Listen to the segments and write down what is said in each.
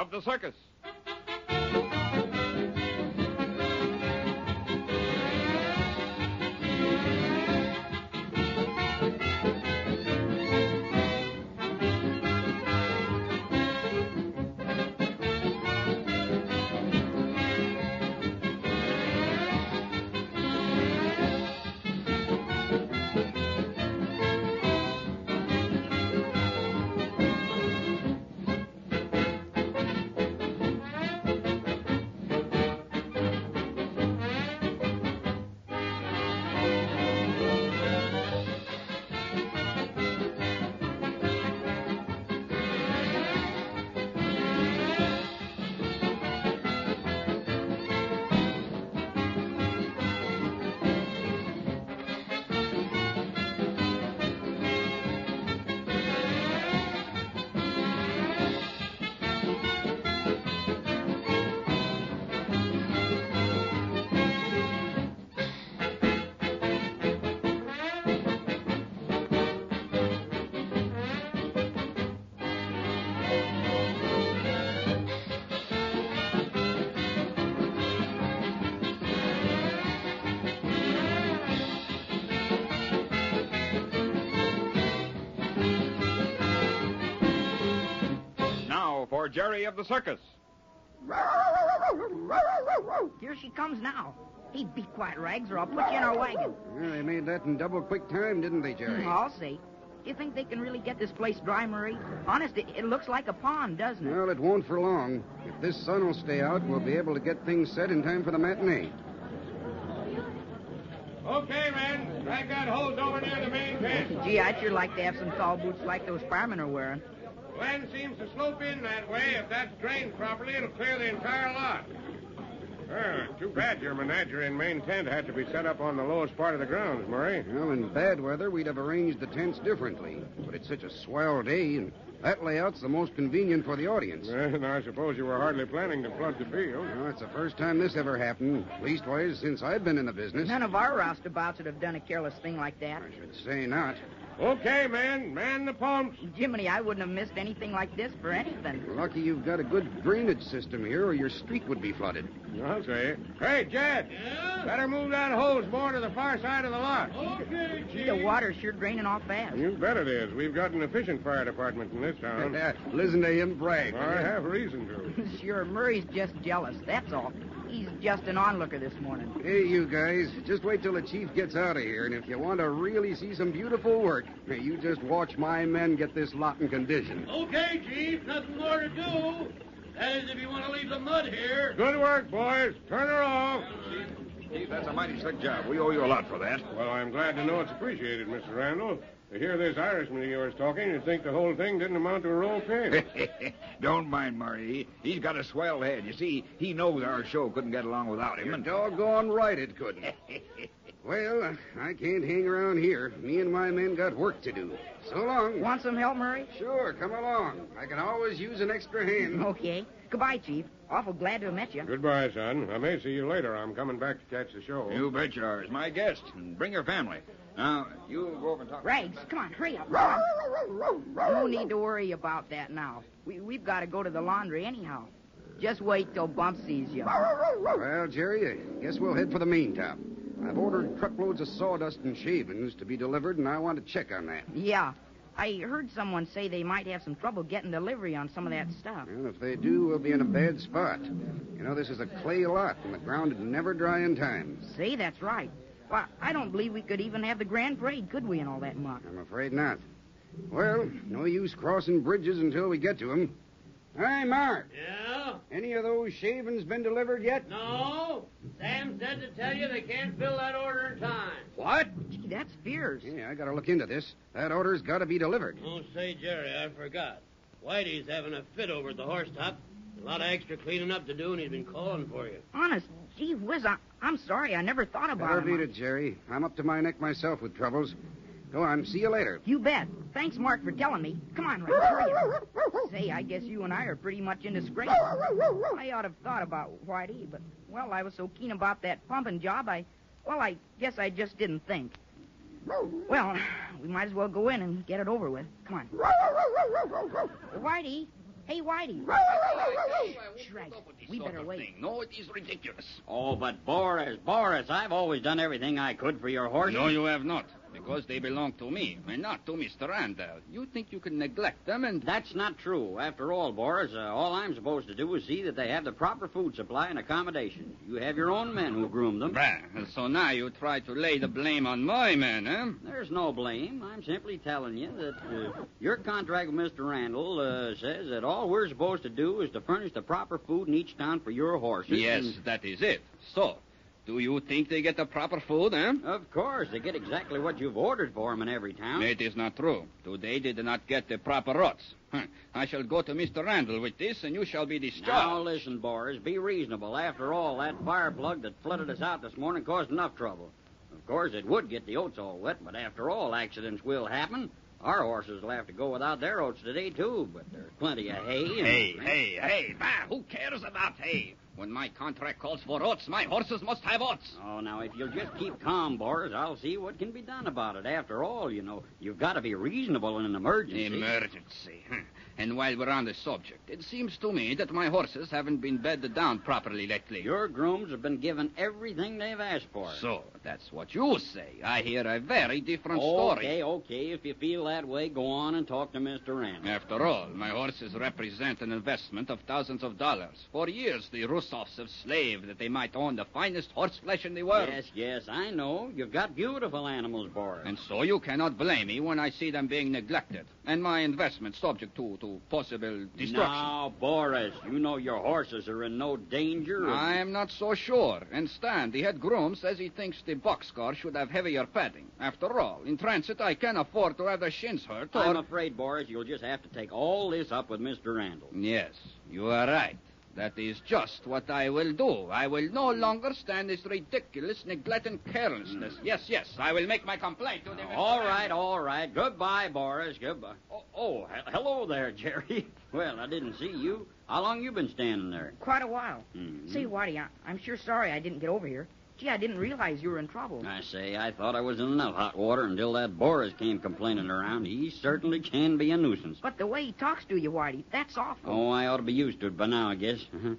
of the Circus. Jerry of the Circus. Here she comes now. Hey, be quiet, Rags, or I'll put you in our wagon. Well, they made that in double quick time, didn't they, Jerry? Hmm, I'll say. Do you think they can really get this place dry, Marie? Honest, it, it looks like a pond, doesn't it? Well, it won't for long. If this sun will stay out, we'll be able to get things set in time for the matinee. Okay, men. Drag that hose over near the main tent. Gee, I'd sure like to have some tall boots like those firemen are wearing. Land seems to slope in that way. If that's drained properly, it'll clear the entire lot. Ah, too bad your menagerie and main tent had to be set up on the lowest part of the grounds, Murray. Well, in bad weather, we'd have arranged the tents differently. But it's such a swell day, and that layout's the most convenient for the audience. And I suppose you were hardly planning to flood the field. Well, it's the first time this ever happened. Leastwise, since I've been in the business. None of our roustabouts would have done a careless thing like that. I should say not. Okay, man. Man the pumps. Jiminy, I wouldn't have missed anything like this for anything. Lucky you've got a good drainage system here, or your street would be flooded. I'll say. Hey, Jed. Yeah? Better move that hose more to the far side of the lot. Okay, Gee, the water's sure draining off fast. You bet it is. We've got an efficient fire department in this town. Listen to him brag. I have reason to. sure, Murray's just jealous, that's all. He's just an onlooker this morning. Hey, you guys, just wait till the chief gets out of here, and if you want to really see some beautiful work, you just watch my men get this lot in condition. Okay, Chief. Nothing more to do. That is, if you want to leave the mud here. Good work, boys. Turn her off. Chief, that's a mighty slick job. We owe you a lot for that. Well, I'm glad to know it's appreciated, Mr. Randall. To hear this Irishman of yours talking, you'd think the whole thing didn't amount to a roll pin. Don't mind Murray. He's got a swell head. You see, he knows our show couldn't get along without him. You're And doggone right it couldn't. well, I can't hang around here. Me and my men got work to do. So long. Want some help, Murray? Sure, come along. I can always use an extra hand. Okay. Goodbye, Chief. Awful glad to have met you. Goodbye, son. I may see you later. I'm coming back to catch the show. you bet you are. It's my guest. And bring your family. Now, you go over and talk. Rags, come on, hurry up. No need to worry about that now. We, we've got to go to the laundry anyhow. Just wait till Bump sees you. Well, Jerry, I guess we'll head for the main top. I've ordered truckloads of sawdust and shavings to be delivered, and I want to check on that. Yeah. I heard someone say they might have some trouble getting delivery on some of that stuff. Well, if they do, we'll be in a bad spot. You know, this is a clay lot, and the ground would never dry in time. Say, that's right. Well, I don't believe we could even have the grand parade, could we, in all that muck? I'm afraid not. Well, no use crossing bridges until we get to 'em. Hey, Mark, Yeah? any of those shavings been delivered yet? No. Sam said to tell you they can't fill that order in time. What? Gee, that's fierce. Yeah, I gotta look into this. That order's gotta be delivered. Oh, say, Jerry, I forgot. Whitey's having a fit over at the horse top. A lot of extra cleaning up to do, and he's been calling for you. Honest, gee whiz, I, I'm sorry. I never thought about Better it. beat it, Jerry. I'm up to my neck myself with troubles. Go on, see you later. You bet. Thanks, Mark, for telling me. Come on, Ray, hurry up. Say, I guess you and I are pretty much in disgrace. I ought to have thought about Whitey, but, well, I was so keen about that pumping job, I, well, I guess I just didn't think. Well, we might as well go in and get it over with. Come on. Whitey, Hey, Whitey. Right. We better wait. No, it is ridiculous. Oh, but Boris, Boris, I've always done everything I could for your horse. No, you have not. Because they belong to me, and not to Mr. Randall. You think you can neglect them and... That's not true. After all, Boris, uh, all I'm supposed to do is see that they have the proper food supply and accommodation. You have your own men who groom them. Bah, so now you try to lay the blame on my men, eh? There's no blame. I'm simply telling you that uh, your contract with Mr. Randall uh, says that all we're supposed to do is to furnish the proper food in each town for your horses. Yes, and- that is it. So, do you think they get the proper food, eh? Of course, they get exactly what you've ordered for them in every town. It is not true. Today they did not get the proper rots. Huh. I shall go to Mr. Randall with this, and you shall be discharged. Now listen, Boris, be reasonable. After all, that fire plug that flooded us out this morning caused enough trouble. Of course, it would get the oats all wet, but after all, accidents will happen. Our horses will have to go without their oats today, too, but there's plenty of hay. And... Hey, hey, hey, bah, who cares about hay? When my contract calls for oats, my horses must have oats. Oh, now, if you'll just keep calm, Boris, I'll see what can be done about it. After all, you know, you've got to be reasonable in an emergency. Emergency. huh. And while we're on the subject, it seems to me that my horses haven't been bedded down properly lately. Your grooms have been given everything they've asked for. So, that's what you say. I hear a very different Okay, story. okay. Okay. If you feel that way, go on and talk to Mr. Randall. After all, my horses represent an investment of thousands of dollars. For years, the Russovs have slaved that they might own the finest horseflesh in the world. Yes, yes, I know. You've got beautiful animals, Boris. And so you cannot blame me when I see them being neglected, and my investment subject to, to possible destruction. Now, Boris, you know your horses are in no danger. of- I am not so sure. And Stan, the head groom, says he thinks the boxcar should have heavier padding. After all, in transit, I can afford to have the shins hurt. Or... I'm afraid, Boris, you'll just have to take all this up with Mr. Randall. Yes, you are right. That is just what I will do. I will no longer stand this ridiculous neglect and carelessness. Yes, yes, I will make my complaint to the. All right, all right. Goodbye, Boris. Goodbye. Oh, oh he- hello there, Jerry. Well, I didn't see you. How long you been standing there? Quite a while. Mhm. Say, Whitey, I, I'm sure sorry I didn't get over here. Gee, I didn't realize you were in trouble. I say, I thought I was in enough hot water until that Boris came complaining around. He certainly can be a nuisance. But the way he talks to you, Whitey, that's awful. Oh, I ought to be used to it by now, I guess. Uh-huh.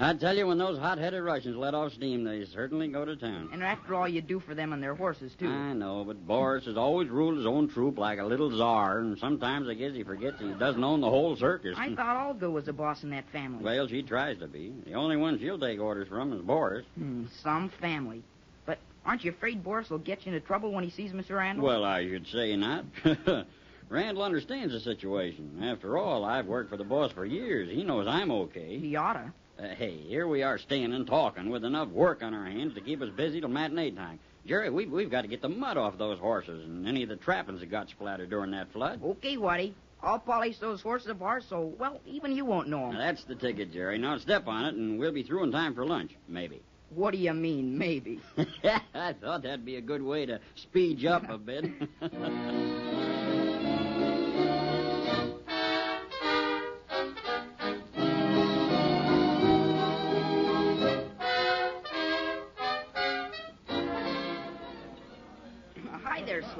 I tell you, when those hot-headed Russians let off steam, they certainly go to town. And after all, you do for them and their horses, too. I know, but Boris has always ruled his own troop like a little czar, and sometimes I guess he forgets he doesn't own the whole circus. I thought Olga was the boss in that family. Well, she tries to be. The only one she'll take orders from is Boris. Hmm, some family. But aren't you afraid Boris will get you into trouble when he sees Mr. Randall? Well, I should say not. Randall understands the situation. After all, I've worked for the boss for years. He knows I'm okay. he oughta. Uh, hey, here we are staying and talking with enough work on our hands to keep us busy till matinee time. Jerry, we've, we've got to get the mud off those horses and any of the trappings that got splattered during that flood. Okay, Whitey. I'll polish those horses of ours so, well, even you won't know 'em. Now, that's the ticket, Jerry. Now step on it, and we'll be through in time for lunch, maybe. What do you mean, maybe? I thought that'd be a good way to speed you up a bit.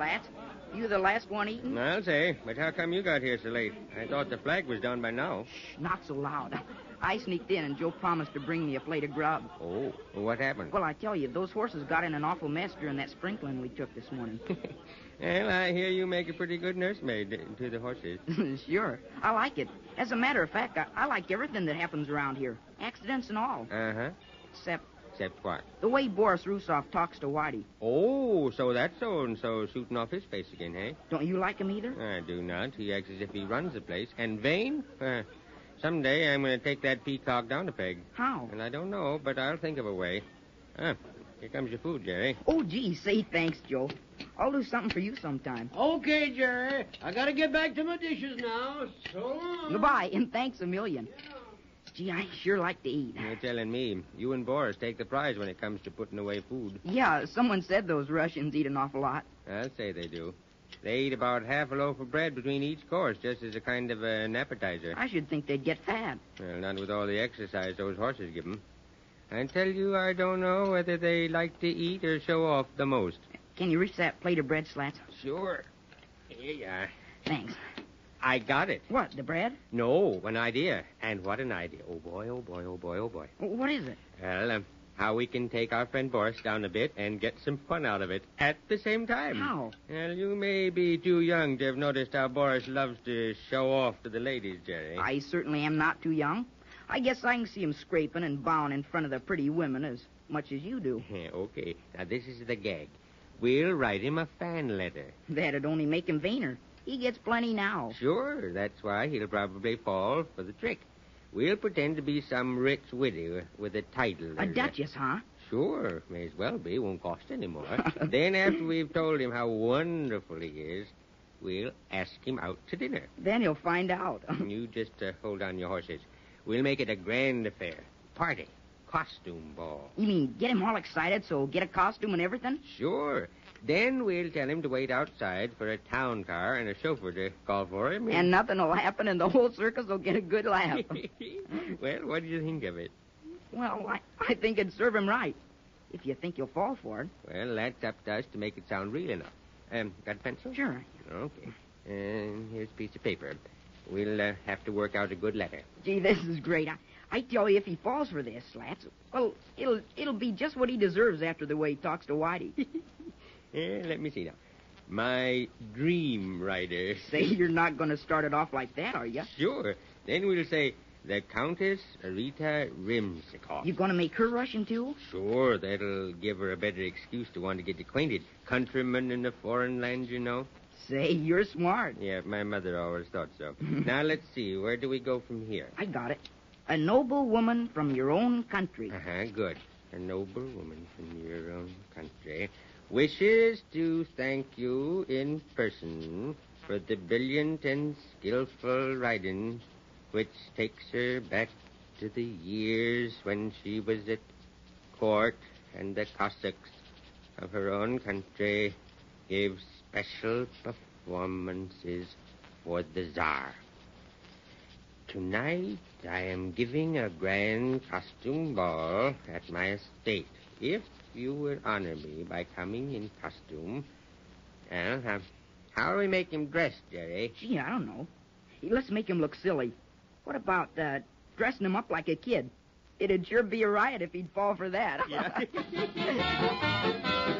Slats. You the last one eating? I'll say, but how come you got here so late? I thought the flag was down by now. Shh, not so loud. I sneaked in, and Joe promised to bring me a plate of grub. Oh, what happened? Well, I tell you, those horses got in an awful mess during that sprinkling we took this morning. well, I hear you make a pretty good nursemaid to the horses. sure. I like it. As a matter of fact, I, I like everything that happens around here. Accidents and all. Uh huh. Except Except what? the way Boris Rusoff talks to Whitey. Oh, so that's so and so shooting off his face again, eh? Don't you like him either? I do not. He acts as if he runs the place. And Vain? Uh, someday I'm going to take that peacock down a peg. How? And I don't know, but I'll think of a way. Ah, here comes your food, Jerry. Oh, gee, say thanks, Joe. I'll do something for you sometime. okay, Jerry. I gotta get back to my dishes now. So long. Goodbye, and thanks a million. Gee, I sure like to eat. You're telling me. You and Boris take the prize when it comes to putting away food. Yeah, someone said those Russians eat an awful lot. I'll say they do. They eat about half a loaf of bread between each course, just as a kind of an appetizer. I should think they'd get fat. Well, not with all the exercise those horses give 'em. I tell you, I don't know whether they like to eat or show off the most. Can you reach that plate of bread, Slats? Sure. Here you are. Thanks. I got it. What, the bread? No, an idea. And what an idea. Oh, boy, oh, boy, oh, boy, oh, boy. What is it? Well, um, how we can take our friend Boris down a bit and get some fun out of it at the same time. How? Well, you may be too young to have noticed how Boris loves to show off to the ladies, Jerry. I certainly am not too young. I guess I can see him scraping and bowing in front of the pretty women as much as you do. okay. Now, this is the gag. We'll write him a fan letter. That'd only make him vainer. He gets plenty now. Sure, that's why he'll probably fall for the trick. We'll pretend to be some rich widow with a title. A duchess, huh? Sure, may as well be. Won't cost any more. then, after we've told him how wonderful he is, we'll ask him out to dinner. Then he'll find out. you just uh, hold on your horses. We'll make it a grand affair. Party. Costume ball. You mean get him all excited so he'll get a costume and everything? Sure. Then we'll tell him to wait outside for a town car and a chauffeur to call for him. And nothing will happen, and the whole circus will get a good laugh. well, what do you think of it? Well, I, I think it'd serve him right. If you think you'll fall for it. Well, that's up to us to make it sound real enough. Um, got a pencil? Sure. Okay. And here's a piece of paper. We'll uh, have to work out a good letter. Gee, this is great. I, I tell you, if he falls for this, Slats, well, it'll it'll be just what he deserves after the way he talks to Whitey. yeah, let me see now. My dream writer. Say, you're not going to start it off like that, are you? Sure. Then we'll say the Countess Rita Rimsikoff. You going to make her Russian, too? Sure. That'll give her a better excuse to want to get acquainted. Countrymen in a foreign land, you know. Say, you're smart. Yeah, my mother always thought so. now, let's see. Where do we go from here? I got it. A noble woman from your own country. Uh-huh, good. A noble woman from your own country wishes to thank you in person for the brilliant and skillful riding which takes her back to the years when she was at court and the Cossacks of her own country gave special performances for the Tsar. Tonight I am giving a grand costume ball at my estate. If you would honor me by coming in costume, well, how, how do we make him dress, Jerry? Gee, I don't know. Let's make him look silly. What about uh, dressing him up like a kid? It'd sure be a riot if he'd fall for that. Yeah.